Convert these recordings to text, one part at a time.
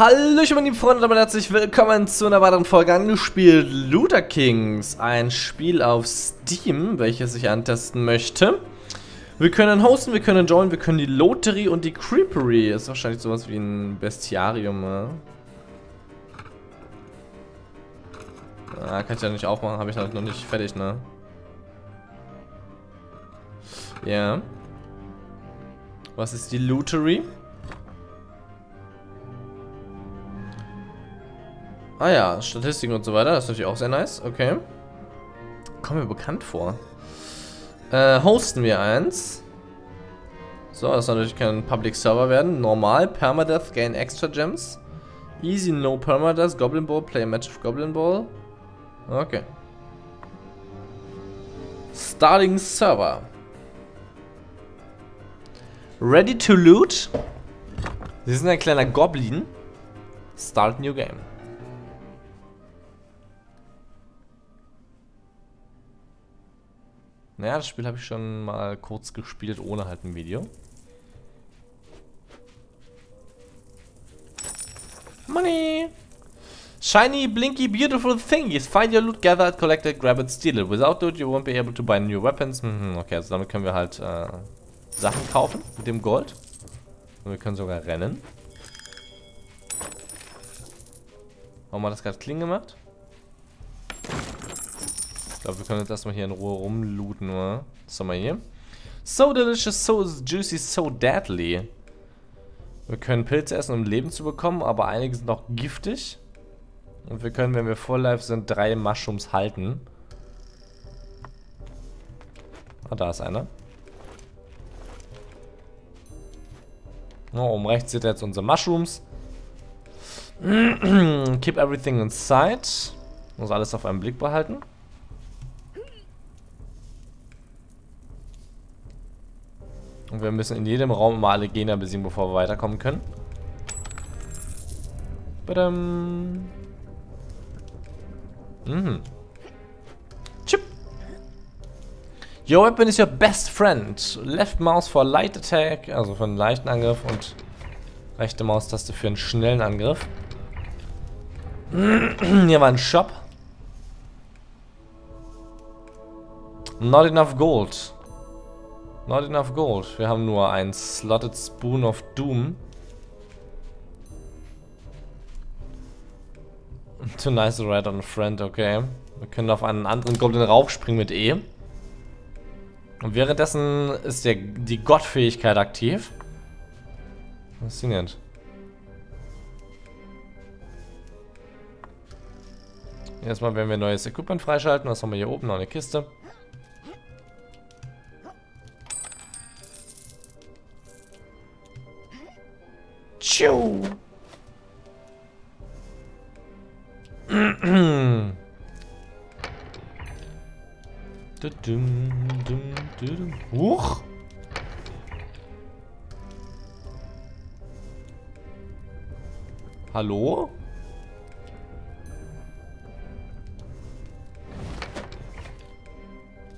Hallöchen meine lieben Freunde, damit herzlich willkommen zu einer weiteren Folge angespielt Looter Kings, ein Spiel auf Steam, welches ich antesten möchte. Wir können hosten, wir können joinen, wir können die Lottery und die Creepery, ist wahrscheinlich sowas wie ein Bestiarium, ne? Ah, kann ich ja nicht aufmachen, habe ich halt noch nicht fertig, ne? Ja. Was ist die Lootery? Ah ja, Statistiken und so weiter, das ist natürlich auch sehr nice. Okay. Kommen mir bekannt vor. Äh, hosten wir eins. So, das soll natürlich kein Public Server werden. Normal, Permadeath, gain extra gems. Easy, no Permadeath, Goblin Ball, play a match of Goblin Ball. Okay. Starting Server. Ready to loot. Sie sind ein kleiner Goblin. Start new game. Naja, das Spiel habe ich schon mal kurz gespielt, ohne halt ein Video. Money! Shiny, blinky, beautiful thingies. Find your loot, gather it, collect it, grab it, steal it. Without loot, you won't be able to buy new weapons. Mhm, okay, also damit können wir halt äh, Sachen kaufen mit dem Gold. Und wir können sogar rennen. Warum hat das gerade Klingen gemacht? Ich glaube, wir können jetzt erstmal hier in Ruhe rumlooten, oder? Was haben wir hier? So delicious, so juicy, so deadly. Wir können Pilze essen, um Leben zu bekommen, aber einige sind auch giftig. Und wir können, wenn wir voll live sind, drei Mushrooms halten. Ah, da ist einer. Oh, um rechts seht ihr jetzt unsere Mushrooms. Keep everything inside. Muss alles auf einen Blick behalten. Und wir müssen in jedem Raum mal alle Gegner besiegen, bevor wir weiterkommen können. Badam. Mhm. Chip. Your weapon is your best friend. Left mouse for light attack, also für einen leichten Angriff und rechte Maustaste für einen schnellen Angriff. Hier war ein Shop. Not enough gold. Not enough gold. Wir haben nur ein Slotted Spoon of Doom. Too nice to ride on a friend, okay. Wir können auf einen anderen Goblin raufspringen mit E. Und währenddessen ist der, die Gottfähigkeit aktiv. Faszinierend. Erstmal werden wir neues Equipment freischalten. Was haben wir hier oben? Noch eine Kiste. Tschu. Huch! Hallo?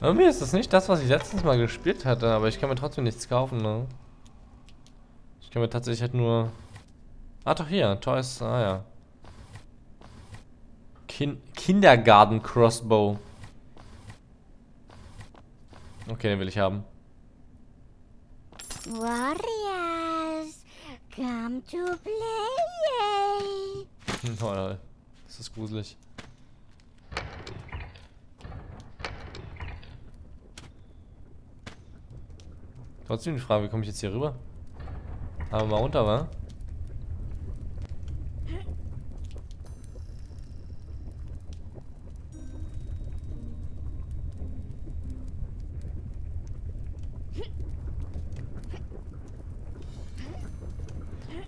Irgendwie ist das nicht das, was ich letztens mal gespielt hatte, aber ich kann mir trotzdem nichts kaufen, ne? Ich kann mir tatsächlich halt nur... Ah, doch hier, Toys, ah ja. Kin Kindergarten Crossbow. Okay, den will ich haben. Warriors, come to play. oh, das ist gruselig. Trotzdem die Frage, wie komme ich jetzt hier rüber? Aber mal runter, wa?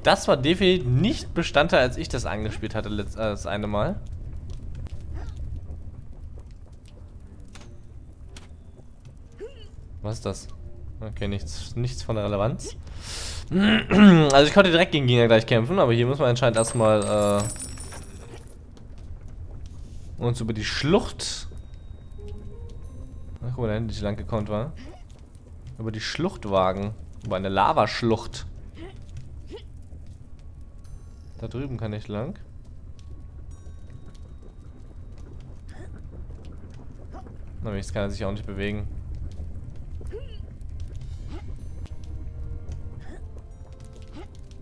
Das war definitiv nicht Bestandteil, als ich das angespielt hatte, äh, das eine Mal. Was ist das? Okay, nichts, nichts von Relevanz. Also ich konnte direkt gegen Gegner gleich kämpfen, aber hier muss man anscheinend erstmal äh, uns über die Schlucht... Ach, guck mal, da hinten die lang gekommen war. Über die Schlucht wagen. Über eine Lavaschlucht. Da drüben kann ich lang. Na, jetzt kann er sich auch nicht bewegen.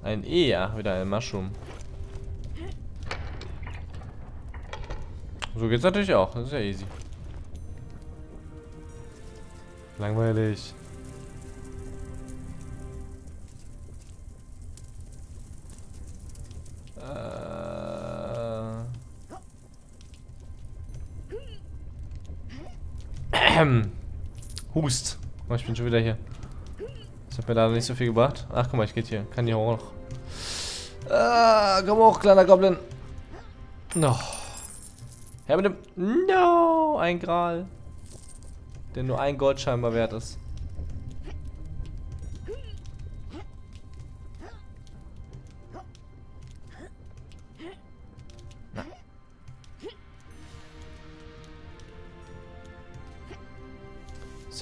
Ein E, ja, wieder ein Mushroom. So geht's natürlich auch, das ist ja easy. Langweilig. Hust. Oh, ich bin schon wieder hier. Das hat mir leider nicht so viel gebracht. Ach, guck mal, ich geht hier. Kann hier hoch. Ah, komm hoch, kleiner Goblin. No. Her mit dem... No, ein Gral. Der nur ein Gold scheinbar wert ist.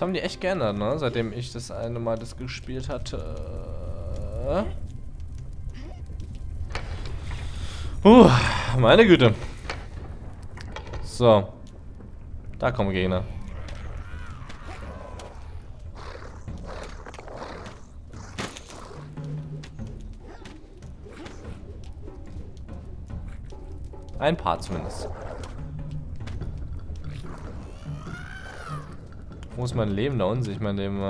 Haben die echt geändert, ne? Seitdem ich das eine Mal das gespielt hatte. Uh, meine Güte. So. Da kommen Gegner. Ein paar zumindest. Wo mein Leben? Da ich mein Leben.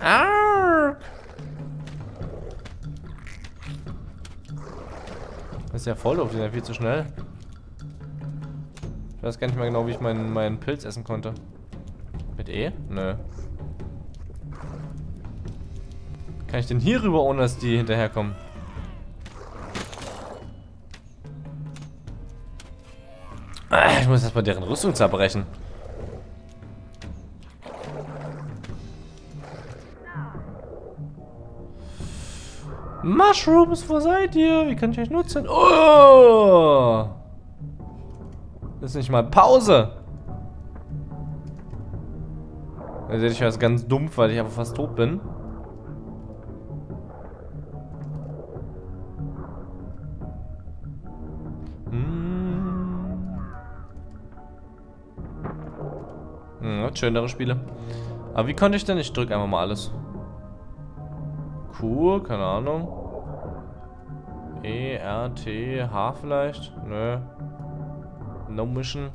Ah! Das ist ja voll auf, die sind ja viel zu schnell. Ich weiß gar nicht mehr genau, wie ich meinen, meinen Pilz essen konnte. Mit E? Nö. Kann ich denn hier rüber, ohne dass die hinterherkommen? Ich muss erstmal deren Rüstung zerbrechen. Mushrooms, wo seid ihr? Wie kann ich euch nutzen? Oh! Das ist nicht mal Pause. Da sehe ich was ganz dumpf, weil ich einfach fast tot bin. Schönere Spiele. Aber wie konnte ich denn? Ich drücke einfach mal alles. Q, keine Ahnung. E, R, T, H vielleicht? Nö. No Mission.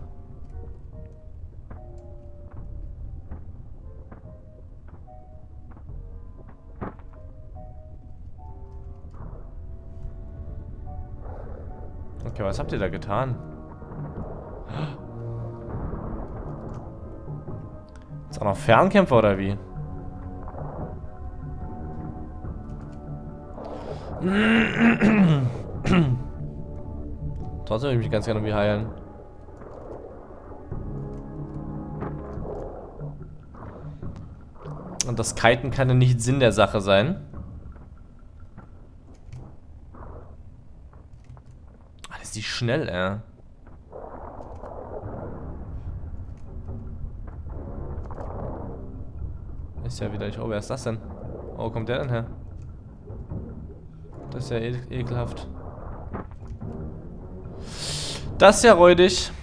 Okay, was habt ihr da getan? Ist auch noch Fernkämpfer oder wie? Trotzdem würde ich mich ganz gerne wie heilen. Und das Kiten kann ja nicht Sinn der Sache sein. Ah, ist die schnell, ey. Ist ja wieder nicht. Oh, wer ist das denn? Oh, kommt der denn her? Das ist ja ekelhaft. Das ist ja räudig.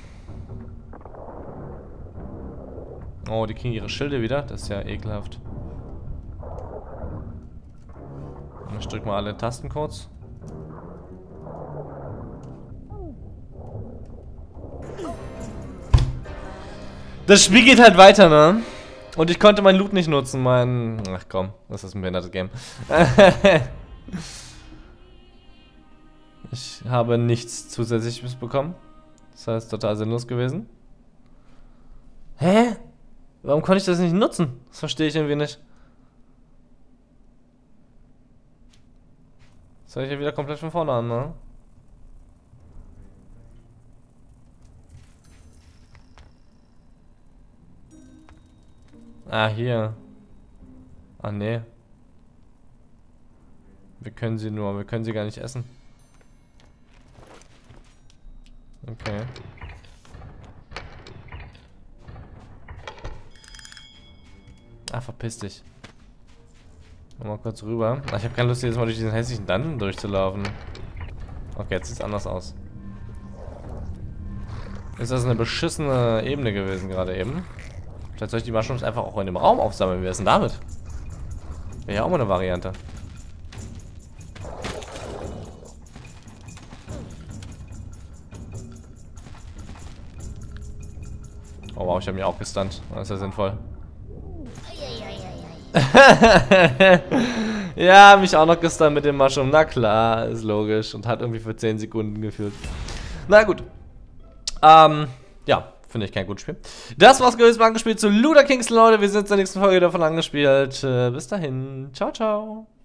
Oh, die kriegen ihre Schilde wieder. Das ist ja ekelhaft. Ich drück mal alle Tasten kurz. Das Spiel geht halt weiter, ne? Und ich konnte mein Loot nicht nutzen, mein... Ach komm, das ist ein behindertes Game. ich habe nichts zusätzliches bekommen. Das heißt, total sinnlos gewesen. Hä? Warum konnte ich das nicht nutzen? Das verstehe ich irgendwie nicht. Soll ich ja wieder komplett von vorne an, ne? Ah, hier. Ah, nee. Wir können sie nur, wir können sie gar nicht essen. Okay. Ah, verpiss dich. Mal kurz rüber. Ich habe keine Lust, jetzt mal durch diesen hässlichen Dungeon durchzulaufen. Okay, jetzt sieht es anders aus. Ist das eine beschissene Ebene gewesen gerade eben? Vielleicht soll ich die Mushrooms einfach auch in dem Raum aufsammeln. Wie ist denn damit? Wäre ja auch mal eine Variante. Oh wow, ich habe mich auch gestunt. Das ist ja sinnvoll. ja, mich auch noch gestunt mit dem Mushroom. Na klar, ist logisch. Und hat irgendwie für 10 Sekunden geführt. Na gut. Ähm, ja, finde ich kein gutes Spiel. Das war's gewesen Angespielt zu Luda Kings, Leute. Wir sind in der nächsten Folge davon angespielt. Äh, bis dahin. Ciao, ciao.